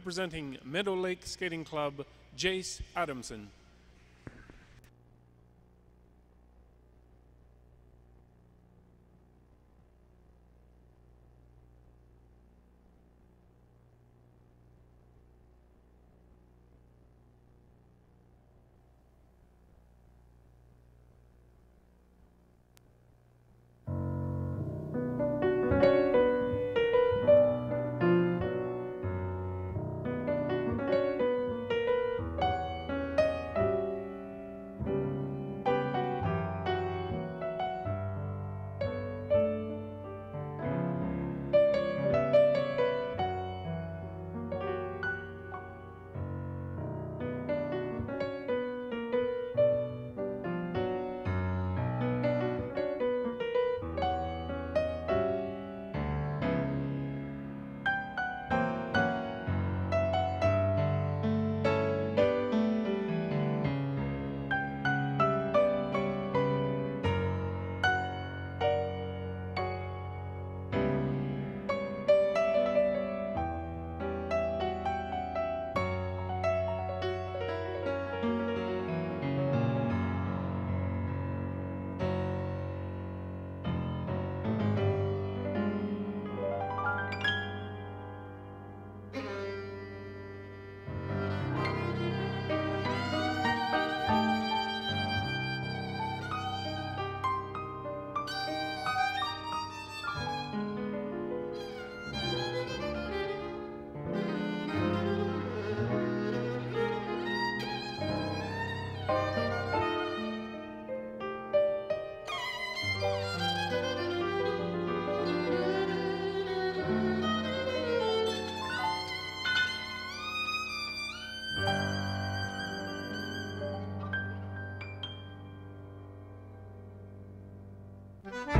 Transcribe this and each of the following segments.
representing Meadow Lake Skating Club, Jace Adamson. Bye.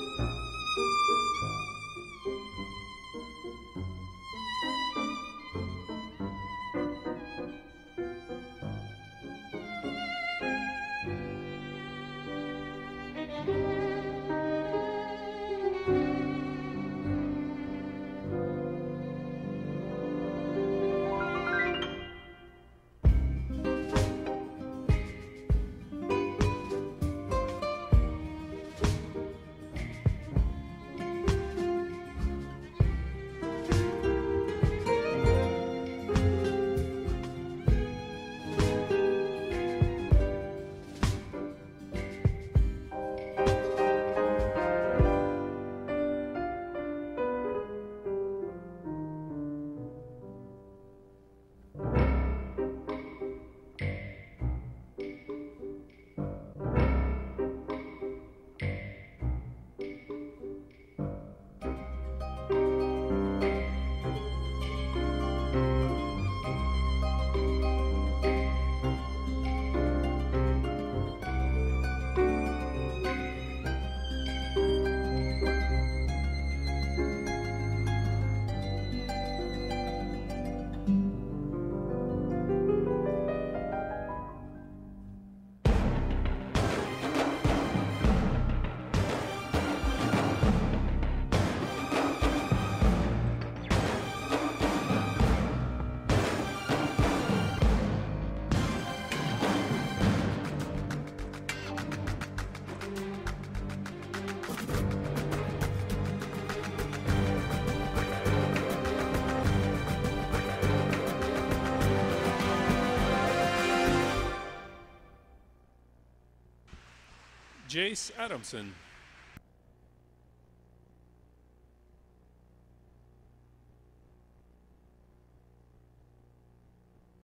Jace Adamson.